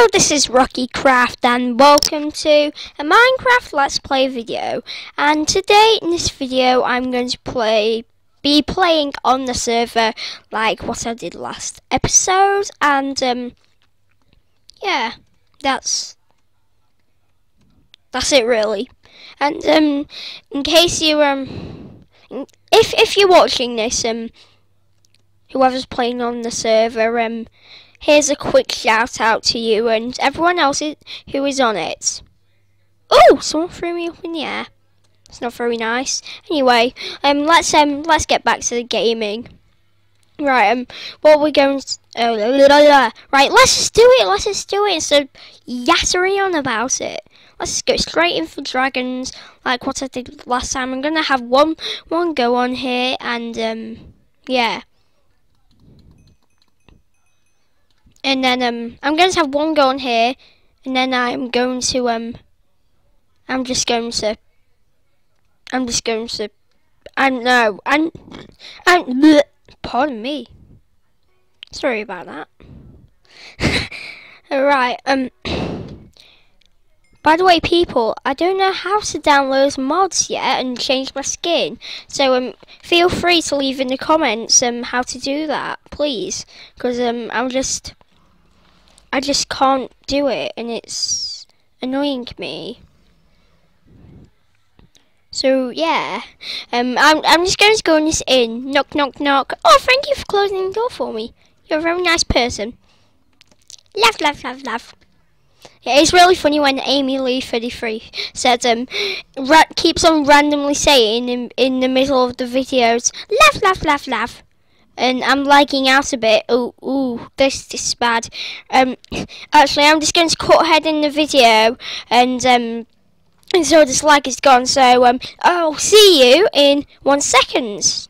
Hello, this is Rocky Craft and welcome to a Minecraft Let's Play video. And today in this video I'm going to play be playing on the server like what I did last episode and um yeah, that's that's it really. And um in case you um if if you're watching this um whoever's playing on the server um here's a quick shout out to you and everyone else who is on it. Oh, someone threw me up in the air. It's not very nice. Anyway, um, let's um, let's get back to the gaming. Right, um, what we're going to, uh, right, let's just do it, let's just do it instead of yattering on about it. Let's just go straight in for dragons, like what I did last time. I'm gonna have one, one go on here, and, um, yeah. And then um, I'm going to have one go on here, and then I'm going to um, I'm just going to, I'm just going to, I know, I'm, I'm, bleh, pardon me. Sorry about that. Alright, um, by the way, people, I don't know how to download mods yet and change my skin. So um, feel free to leave in the comments um how to do that, please, because um I'm just I just can't do it and it's annoying me. So yeah, um, I'm I'm just going to go in this inn. Knock, knock, knock. Oh, thank you for closing the door for me. You're a very nice person. Laugh, laugh, laugh, laugh. Yeah, it's really funny when Amy Lee 33 says um keeps on randomly saying in in the middle of the videos, laugh, laugh, laugh, laugh and I'm lagging out a bit. Oh, ooh, this, is bad. Um, actually, I'm just going to cut ahead in the video, and um, and so this lag is gone. So um, I'll see you in one second.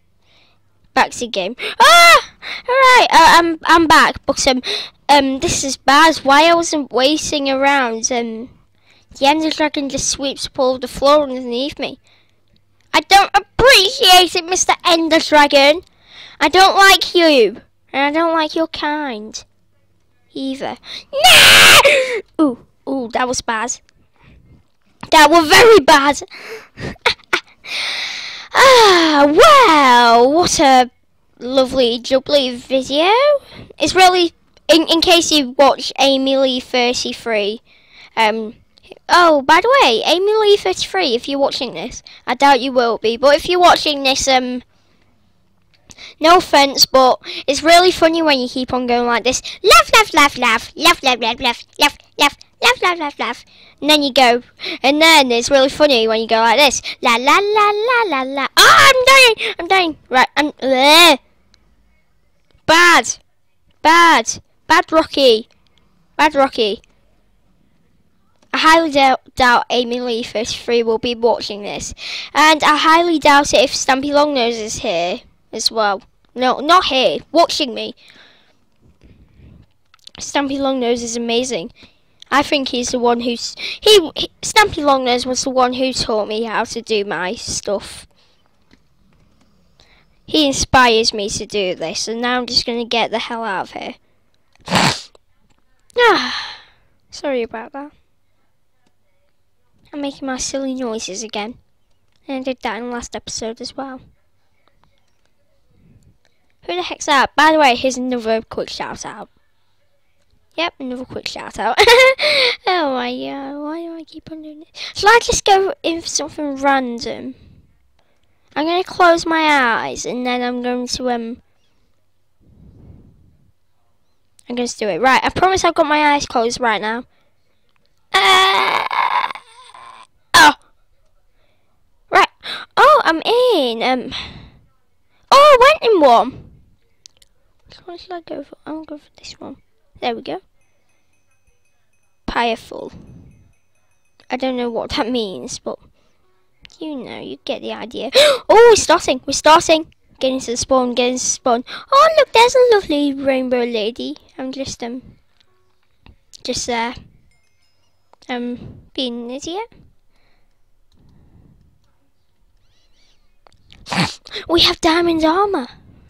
Back to the game. Ah, all right. Uh, I'm I'm back, but um, um, this is bad. Why I wasn't waiting around? Um, the Ender Dragon just sweeps up all the floor underneath me. I don't appreciate it, Mr. Ender Dragon. I don't like you. And I don't like your kind. Either. Nah! Ooh, ooh, that was bad. That was very bad. ah, well, what a lovely, jubbly video. It's really, in, in case you watch Amy Lee 33, um, oh, by the way, Amy Lee 33, if you're watching this, I doubt you will be, but if you're watching this, um, no offense, but it's really funny when you keep on going like this. Laugh, laugh, laugh, laugh, laugh, laugh, laugh, laugh, laugh, laugh, laugh, laugh, laugh, laugh. And then you go, and then it's really funny when you go like this. La la la la la la. Oh, I'm dying! I'm dying. Right, I'm. Uh, bad, bad, bad, Rocky, bad, Rocky. I highly doubt, Amy Lee 33 will be watching this. And I highly doubt it if Stampy Longnose is here as well. No, not here. Watching me. Stampy Longnose is amazing. I think he's the one who's he, he Stampy Longnose was the one who taught me how to do my stuff. He inspires me to do this, and now I'm just gonna get the hell out of here. ah, sorry about that. I'm making my silly noises again. And I did that in the last episode as well. Who the heck's that? By the way, here's another quick shout out. Yep, another quick shout out. oh my god, why do I keep on doing this? Shall I just go in for something random? I'm to close my eyes and then I'm going to, um... I'm to do it. Right, I promise I've got my eyes closed right now. Uh, oh! Right. Oh, I'm in. Um... Oh, I went in one. One should I go for? I'm going for this one. There we go. Powerful. I don't know what that means, but you know, you get the idea. oh, we're starting. We're starting. Getting to the spawn. Getting to the spawn. Oh, look, there's a lovely rainbow lady. I'm just um, just there. Uh, um, being an idiot. we have diamond armor.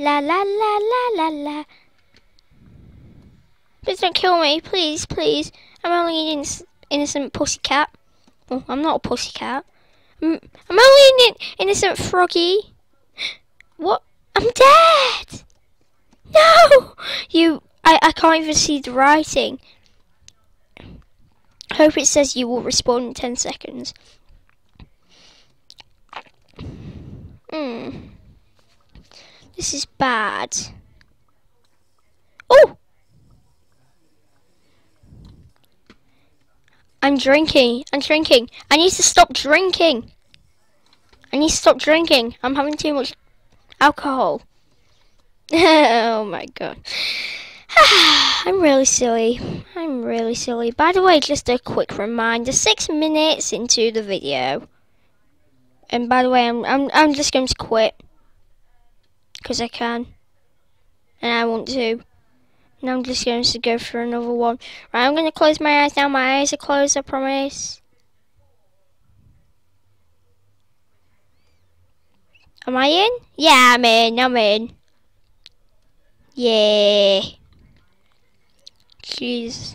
la la la la la la Please don't kill me, please, please. I'm only an innocent pussycat. Well, I'm not a pussycat. I'm, I'm only an innocent froggy. What? I'm dead! No! You, I, I can't even see the writing. I hope it says you will respond in 10 seconds. Hmm. This is bad. Oh! I'm drinking. I'm drinking. I need to stop drinking. I need to stop drinking. I'm having too much alcohol. oh my god. I'm really silly. I'm really silly. By the way, just a quick reminder, six minutes into the video. And by the way, I'm I'm I'm just going to quit. Because I can. And I want to. And I'm just going to go for another one. Right, I'm going to close my eyes now. My eyes are closed, I promise. Am I in? Yeah, I'm in. I'm in. Yeah. Jeez.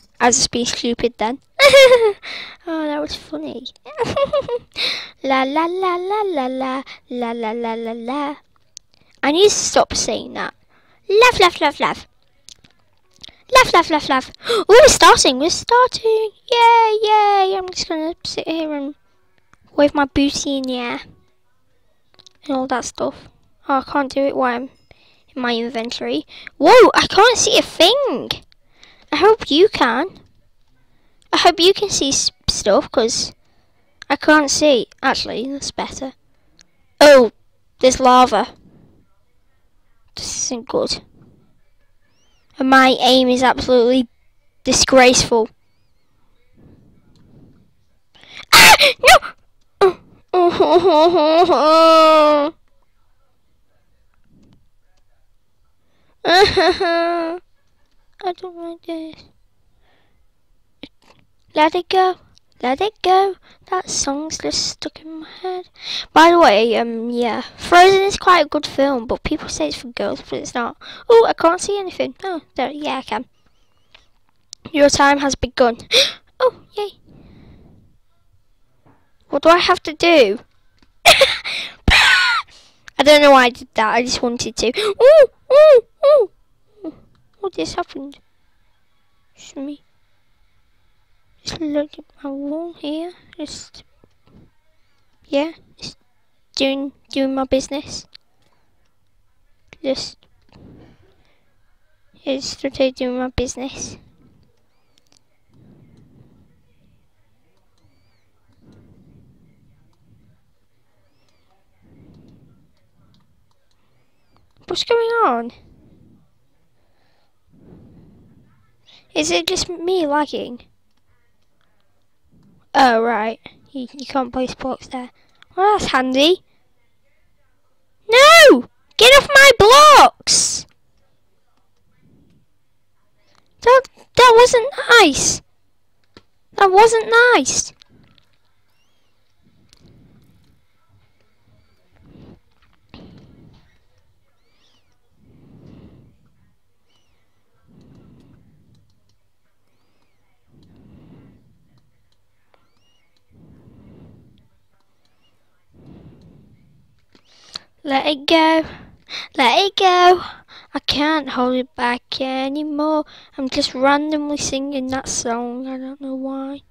I was just being stupid then. oh, that was funny. la la la la la la la la la la la. I need to stop saying that. Laugh, laugh, laugh, laugh. Laugh, laugh, laugh, laugh. Oh, we're starting. We're starting. Yay, yay. I'm just going to sit here and wave my booty in the air. And all that stuff. Oh, I can't do it while I'm in my inventory. Whoa, I can't see a thing. I hope you can. I hope you can see stuff, because I can't see. Actually, that's better. Oh, there's lava. This isn't good. And my aim is absolutely disgraceful. Ah! No! I don't like this. Let it go. Let it go. That song's just stuck in my head. By the way, um, yeah, Frozen is quite a good film, but people say it's for girls, but it's not. Oh, I can't see anything. Oh, there, yeah, I can. Your time has begun. oh, yay. What do I have to do? I don't know why I did that. I just wanted to. Ooh, ooh, ooh. What just happened? It's me. Just look at my wall here. Just yeah, just doing doing my business. Just yeah, just doing my business. What's going on? Is it just me lagging? Oh, right. You, you can't place blocks there. Well, that's handy. No! Get off my blocks! That, that wasn't nice. That wasn't nice. Let it go. Let it go. I can't hold it back anymore. I'm just randomly singing that song. I don't know why.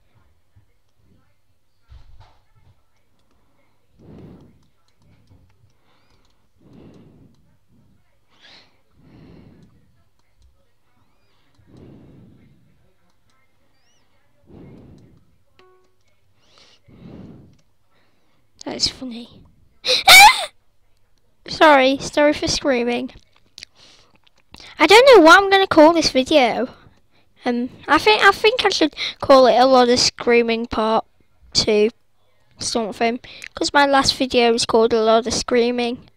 That is funny. Sorry, sorry for screaming. I don't know what I'm gonna call this video. Um, I think I think I should call it a lot of screaming part two something because my last video was called a lot of screaming.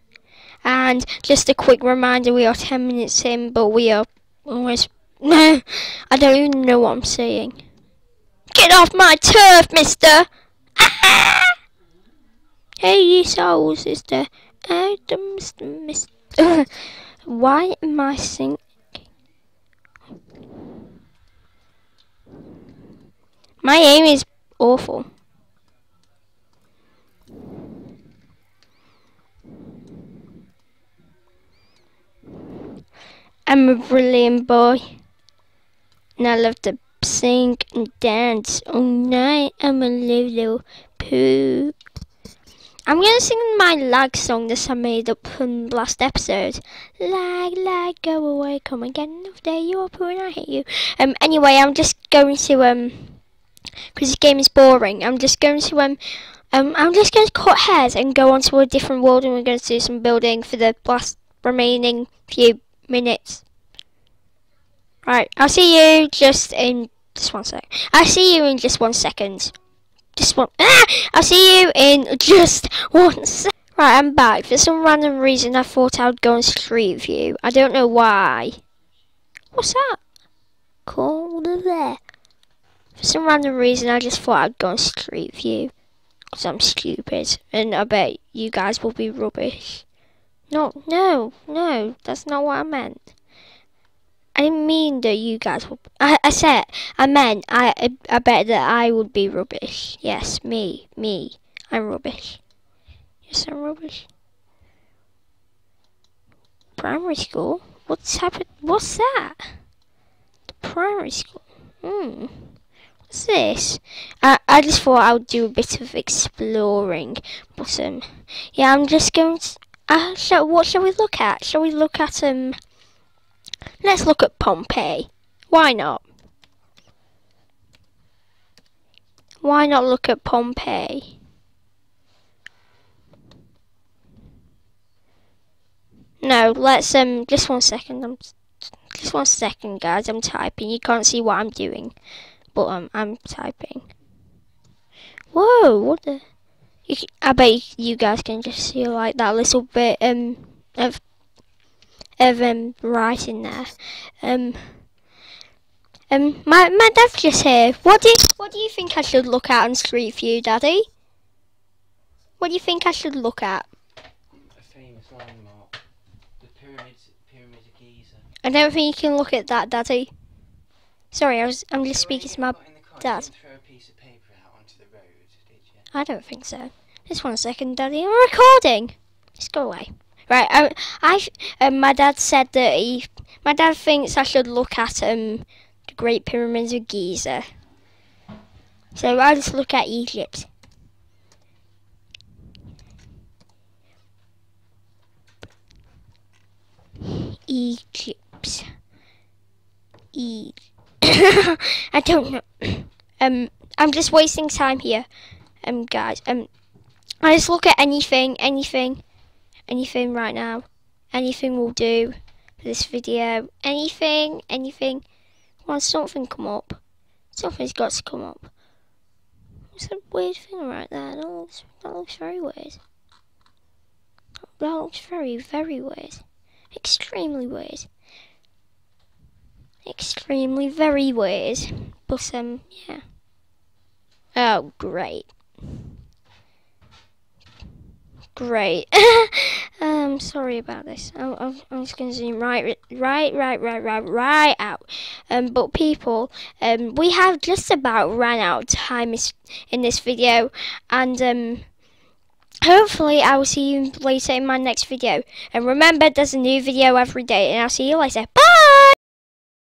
And just a quick reminder, we are ten minutes in, but we are almost. No, I don't even know what I'm saying. Get off my turf, Mister! Hey, you soul sister. Adams, Mister. Why am I singing? My aim is awful. I'm a brilliant boy. And I love to sing and dance all night. I'm a little poo. I'm gonna sing my lag song that I made up from last episode. Lag, lag, go away, come again. Another day you're poo and I hate you. Um, anyway, I'm just going to, um, because this game is boring, I'm just going to, um, um, I'm just going to cut hairs and go on to a different world and we're going to do some building for the last remaining few minutes. Right, I'll see you just in, just one sec. I'll see you in just one second. Just one. Ah! I'll see you in just one sec. Right, I'm back. For some random reason, I thought I would go on Street View. I don't know why. What's that? Cool there. For some random reason, I just thought I'd go on Street View. Because I'm stupid. And I bet you guys will be rubbish. No, no, no. That's not what I meant. I mean that you guys would. I, I said, I meant, I, I, I bet that I would be rubbish. Yes, me, me. I'm rubbish. Yes, I'm rubbish. Primary school? What's happened? What's that? The primary school. Hmm. What's this? I, I just thought I would do a bit of exploring. But, um, yeah, I'm just going to. Uh, shall, what shall we look at? Shall we look at, um, Let's look at Pompeii. Why not? Why not look at Pompeii? No, let's um just one second. I'm just one second, guys. I'm typing. You can't see what I'm doing, but um I'm typing. Whoa! What the? You, I bet you guys can just see like that little bit um of of um, writing there. Um, um, my my dad's just here. What do you, what do you think I should look at on Street View, Daddy? What do you think I should look at? A famous landmark, the pyramids, of Giza. I don't think you can look at that, Daddy. Sorry, I was I'm just speaking to my dad. throw a piece of paper out onto the road. I don't think so. Just one second, Daddy. I'm recording. Just go away. Right, um, I, um, my dad said that he, my dad thinks I should look at um, the Great Pyramids of Giza. So I'll just look at Egypt. Egypt. E. I don't know. Um, I'm just wasting time here. Um, guys. Um, I just look at anything, anything anything right now. Anything will do for this video. Anything, anything. Want something come up. Something's got to come up. What's a weird thing right there? That looks, that looks very weird. That looks very, very weird. Extremely weird. Extremely very weird. But, um, yeah. Oh, great. Great. um, sorry about this. I'm, I'm, I'm just going to zoom right, right, right, right, right, right out. Um, but people, um, we have just about ran out of time in this video, and um, hopefully I will see you later in my next video. And remember, there's a new video every day, and I'll see you later. Bye!